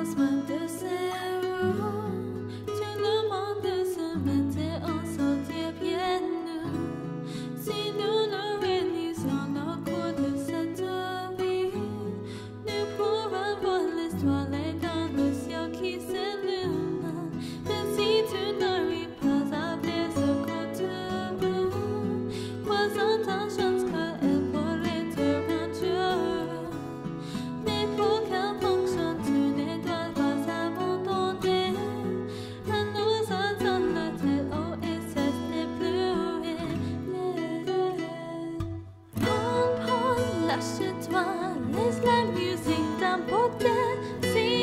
was my distant. fun, es la music tan potente.